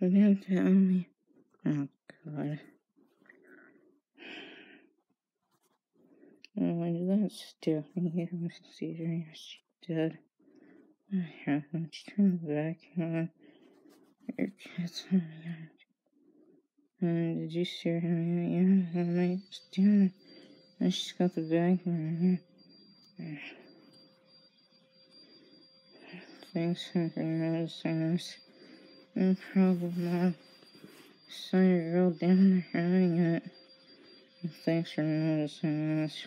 But now tell me. Oh, God. Oh, did that Stephanie get a seizure? Yes, she did. I haven't turned vacuum on. Your kids. Oh. Um, did you see her? Yeah, like, doing it. And she's got the vacuum in her. Thanks for noticing this. No problem, Mom. Saw your girl down there having it. And thanks for noticing this.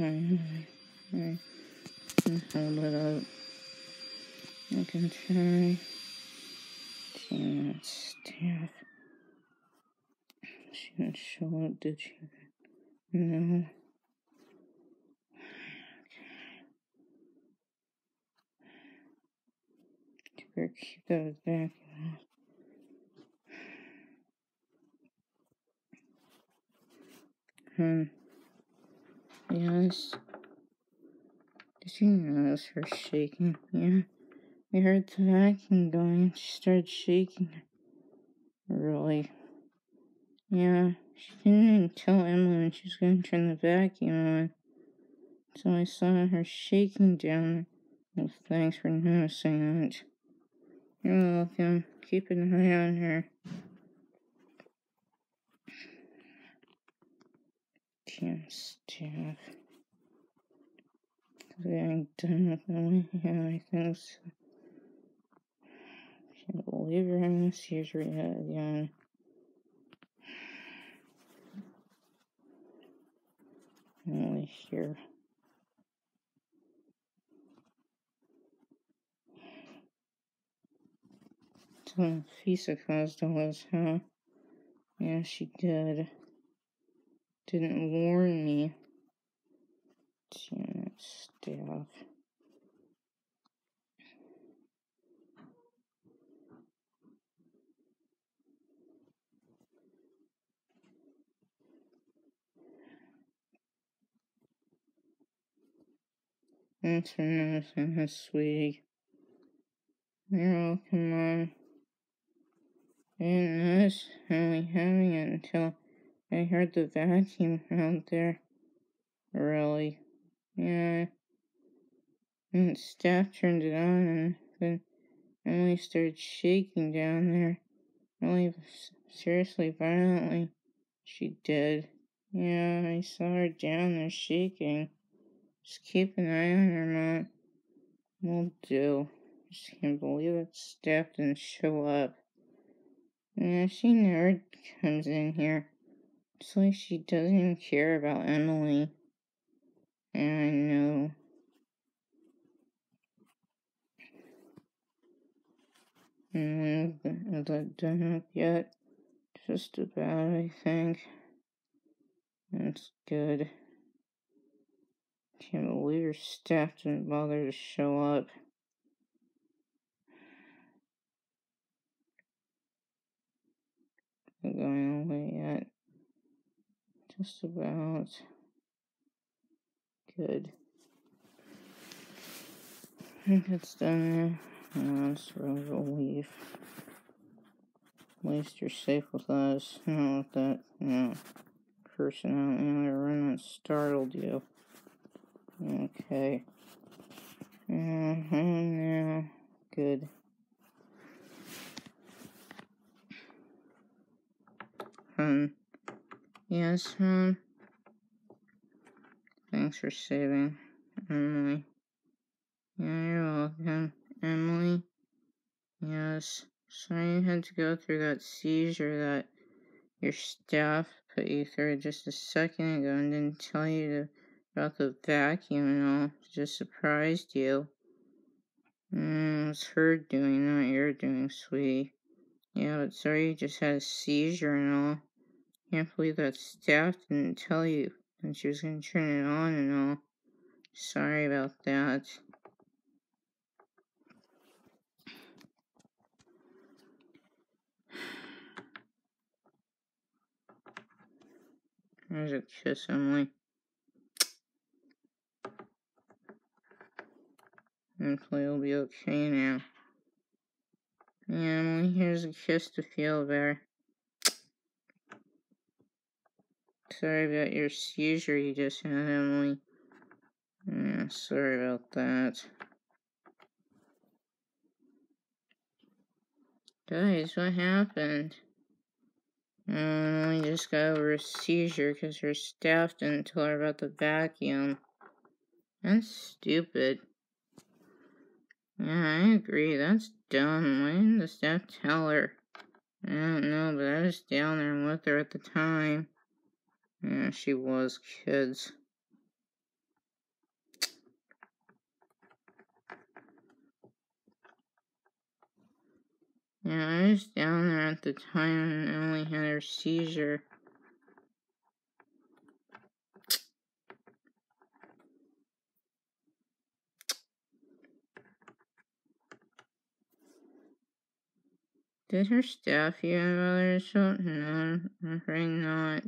Alright. Hold it up. I can try. That staff. She didn't show up, did she? No. That vacuum off. Hmm. Yes. Did you notice her shaking? Yeah. We heard the vacuum going. She started shaking. Really? Yeah. She didn't even tell Emily she was going to turn the vacuum on. So I saw her shaking down. Well, thanks for noticing that. You're welcome. Keep an eye on her. Staff. I ain't done with them. Think so. Can't believe you're having again. Only here. So Fisa caused all this, huh? Yeah, she did. Didn't warn me. Damn it, staff. Thanks for noticing this, sweetie. You're Mom. I didn't notice Emily having it until I heard the vacuum out there. Really? Yeah. And staff turned it on, and then Emily started shaking down there. Really seriously violently. She did. Yeah, I saw her down there shaking. Just keep an eye on her, Mom. Will do. Just can't believe that staff didn't show up. Yeah, she never comes in here. It's like she doesn't even care about Emily. And I know. And is that done up yet? Just about, I think. That's good. Can't believe your staff didn't bother to show up. Going away yet. Just about. Good. I think it's done now. Now it's really relief. At least you're safe with us. Not with that, you know, person out in the room that startled you. Okay. Uh-huh, yeah. Good. Um, yes, Mom. Thanks for saving Emily. Yeah, you're welcome. Emily? Yes. Sorry you had to go through that seizure that your staff put you through just a second ago and didn't tell you to, about the vacuum and all. Just surprised you. Mm, it's her doing, not your doing, sweetie. Yeah, but sorry you just had a seizure and all. Can't believe that staff didn't tell you and she was gonna turn it on and all. Sorry about that. There's a kiss, Emily. Hopefully it'll be okay now. Yeah, Emily, here's a kiss to feel better. Sorry about your seizure you just had, Emily. Yeah, sorry about that. Guys, what happened? Emily just got over a seizure because her staff didn't tell her about the vacuum. That's stupid. Yeah, I agree. That's dumb. Why didn't the staff tell her? I don't know, but I was down there with her at the time. Yeah, she was, kids. Yeah, I was down there at the time and Emily had her seizure. Did her staff even bother to show? No, I'm afraid not.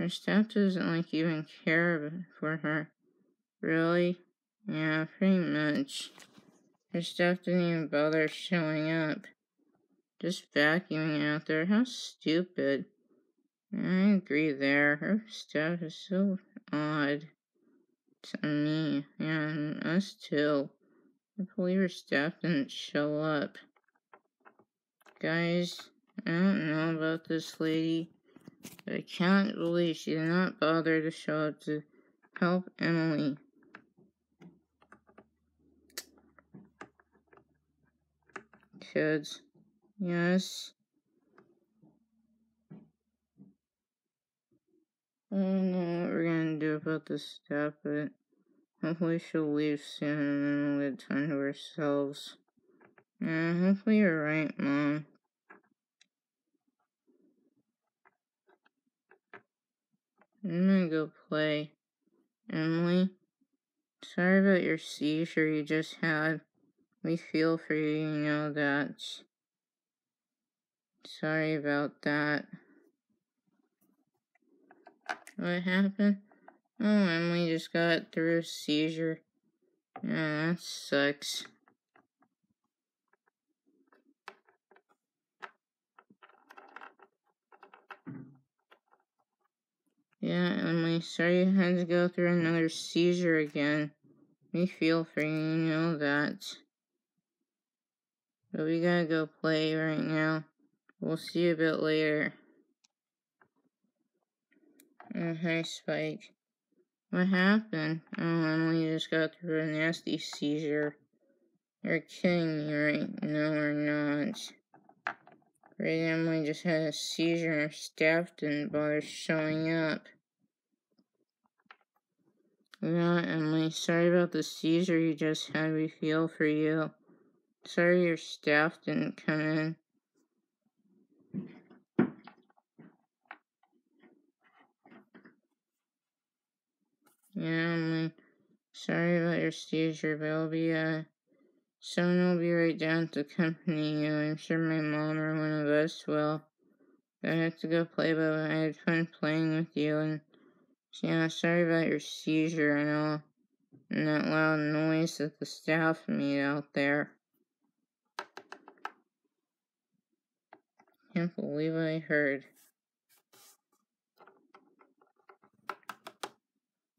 Her staff doesn't like even care for her. Really? Yeah, pretty much. Her staff didn't even bother showing up. Just vacuuming out there. How stupid. I agree there. Her staff is so odd. To me. Yeah, and us too. I believe her staff didn't show up. Guys, I don't know about this lady, I can't believe she did not bother to show up to help Emily. kids. Yes. I don't know what we're gonna do about this stuff, but hopefully she'll leave soon and then we'll get time to ourselves. Yeah, hopefully you're right, Mom. I'm gonna go play. Emily, sorry about your seizure you just had. We feel for you, you know that. Sorry about that. What happened? Oh, Emily just got through a seizure. Yeah, that sucks. Yeah, Emily, sorry you had to go through another seizure again. We feel for you, you know that. But we gotta go play right now. We'll see you a bit later. Oh, hi, Spike. What happened? Oh, Emily just got through a nasty seizure. You're kidding me, right? No, we're not. Great Emily just had a seizure and her staff didn't bother showing up. Yeah, Emily, sorry about the seizure you just had. We feel for you. Sorry your staff didn't come in. Yeah, I'm sorry about your seizure, but I'll be, uh, someone will be right down to accompany you. I'm sure my mom or one of us will. I have to go play, but I had fun playing with you, and, yeah, sorry about your seizure and all, and that loud noise that the staff made out there. Can't believe I heard.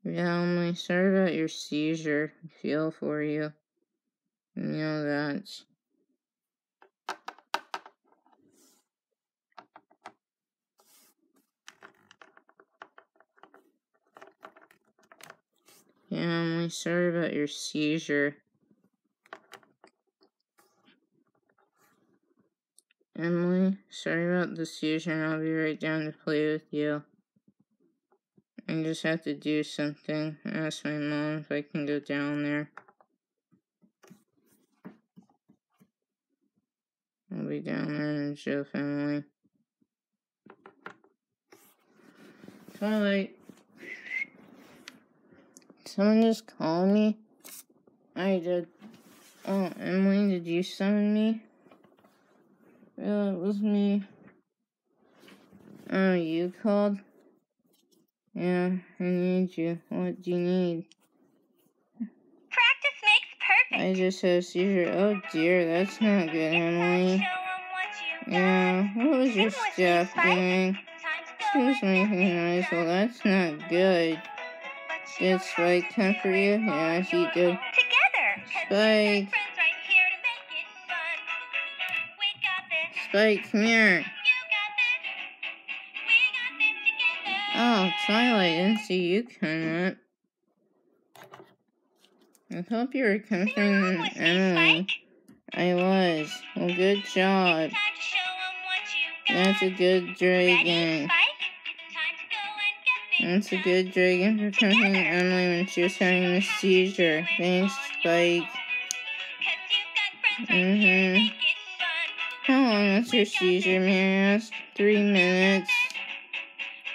Yeah, I'm sorry about your seizure. I feel for you. You know that. I'm sorry about your seizure. Emily, sorry about the seizure. I'll be right down to play with you. I just have to do something. Ask my mom if I can go down there. I'll be down there in Joe family. Twilight. Someone just called me. I did. Oh, Emily, did you summon me? Yeah, it was me. Oh, you called? Yeah, I need you. What do you need? Practice makes perfect. I just had a seizure. Oh dear, that's not good, Emily. Yeah, what was your staff doing? She was making noise. Well, that's not good. Did Spike come for you? Yeah, he did. Spike. Spike, come here. Oh, Twilight, didn't see you come up. I hope you were comforting Emily. Uh, I was. Well, good job. That's a good dragon. That's a good dragon for comforting Emily when she was having a seizure. Thanks, Spike. Mm-hmm. How long was your seizure, Marius? Three minutes.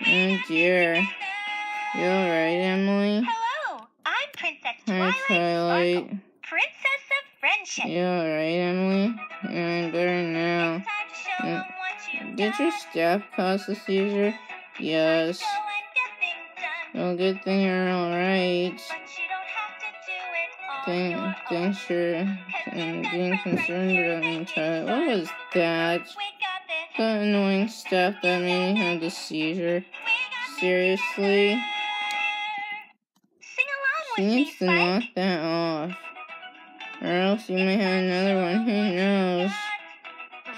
Oh dear. You alright, Emily? Hello, I'm Princess Hi, Twilight, Twilight. Sparkle, Princess of Friendship. You alright, Emily? I'm better now. It's time to show 'em what you Did your staff cause the seizure? Yes. Go and get things done, Well, good thing you're alright. but you don't have to do it on Thank, thanks for being concerned about me, Twilight. What was that? The annoying stuff that made me have the seizure. Seriously? She along with me, needs to knock that off. Or else you may have another one, who knows?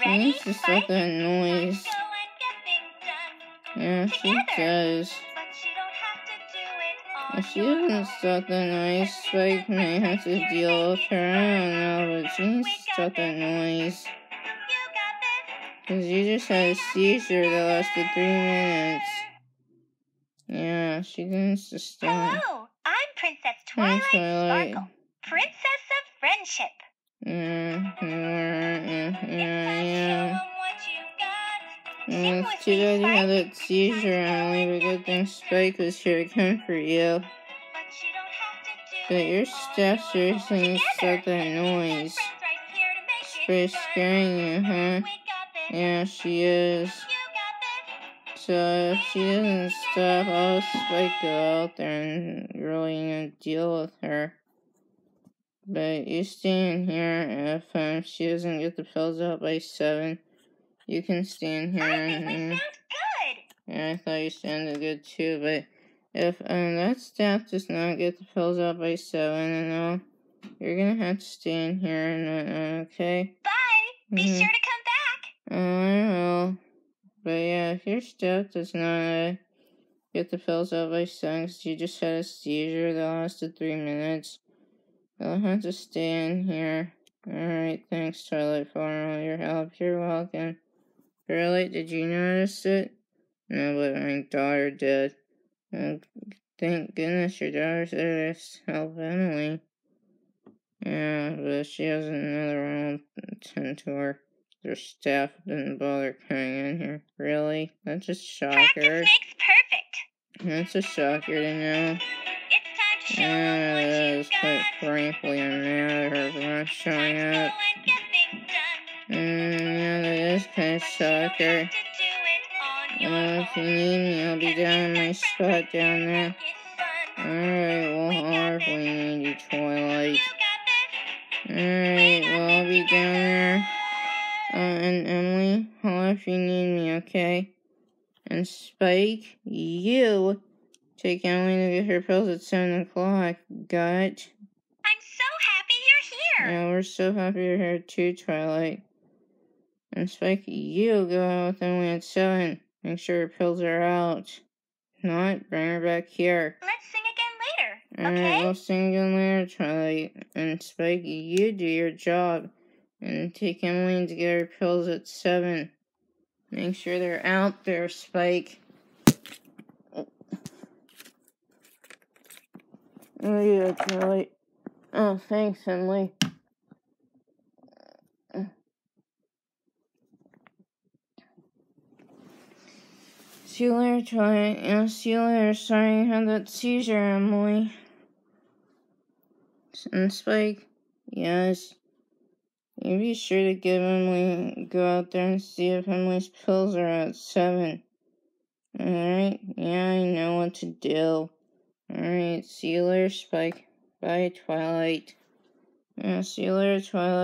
She needs to stop that noise. Go and get things done, Yeah, she does. If she own. stop that noise, Spike may have to deal with her. I don't know, but she needs to stop that noise. You got this. Because you just had a seizure that lasted three minutes. Yeah, she needs to stop. Hello, I'm Princess Hi, Twilight, Twilight. Sparkle, Princess of Friendship. Mm-hmm, yeah, yeah, yeah, yeah, got. Sing with it's too bad you had that seizure, Emily, but good thing Spike was here to comfort you. But you don't have to do But your staff seriously needs to stop that noise. friends right here She's it pretty fun. scaring you, huh? We got this. Yeah, she is. You got this. So if she doesn't stop, I'll Spike go out there and really deal with her. But you stay in here if um, she doesn't get the pills out by seven. You can stay in here I and, think we sound good. Yeah, I thought you sounded good too, but if um that staff does not get the pills out by seven and all, you're gonna have to stay in here and uh, okay? Bye. Be Mhm. sure to come back. I will. But yeah, if your staff does not uh, get the pills out by seven 'cause you just had a seizure that lasted three minutes, you'll have to stay in here. Alright, thanks Twilight for all your help. You're welcome. Twilight, did you notice it? No, but my daughter did. Oh, thank goodness your daughter's there to help Emily. Yeah, but she has another one to attend to her. Their staff didn't bother coming in here. Really? That's a shocker. Practice makes perfect. That's a shocker to know. It's time to show Yeah, that you quite frankly, I'm mad at her for not showing up. Mm, yeah, that is kind of your Well, if you need me, I'll be down in my spot down there. Alright, well, this. hopefully need you, Twilight. This. Alright, well, I'll be down there. Uh, and Emily, holla if you need me, okay? And Spike, you take Emily to get her pills at 7 o'clock. Got it? I'm so happy you're here. Yeah, we're so happy you're here too, Twilight. And Spike, you go out with Emily at 7. Make sure her pills are out. If Not, bring her back here. Let's sing again later. Alright, Okay? we'll sing again later, Twilight. And Spike, you do your job. And take Emily to get her pills at 7. Make sure they're out there, Spike. Oh, yeah, Twilight. Oh, thanks, Emily. See you later, Twilight. Yeah, see you later. Sorry you had that seizure, Emily. And Spike, yes. You be sure to give Emily, go out there and see if Emily's pills are at 7. Alright? Yeah, I know what to do. Alright, see you later, Spike. Bye, Twilight. Yeah, see you later, Twilight.